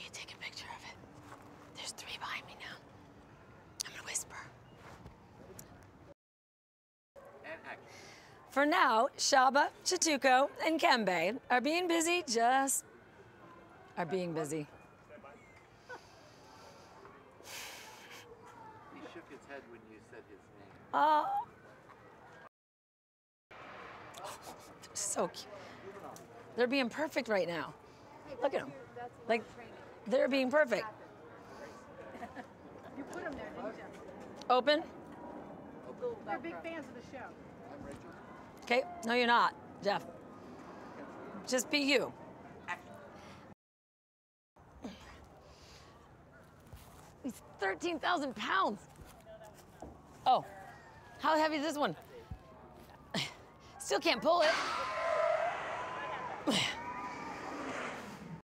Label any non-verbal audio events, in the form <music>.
Will you take a picture of it? There's three behind me now. I'm gonna whisper. And action. For now, Shaba, Chituko, and Kembe are being busy, just are being busy. He shook his head when you said his name. Oh. So cute. They're being perfect right now. Look at them. Like, they're being perfect. You put them there, didn't you? Open. They're big fans of the show. I'm Rachel. Okay. No, you're not, Jeff. Just be you. He's 13,000 pounds. Oh, how heavy is this one? <sighs> Still can't pull it.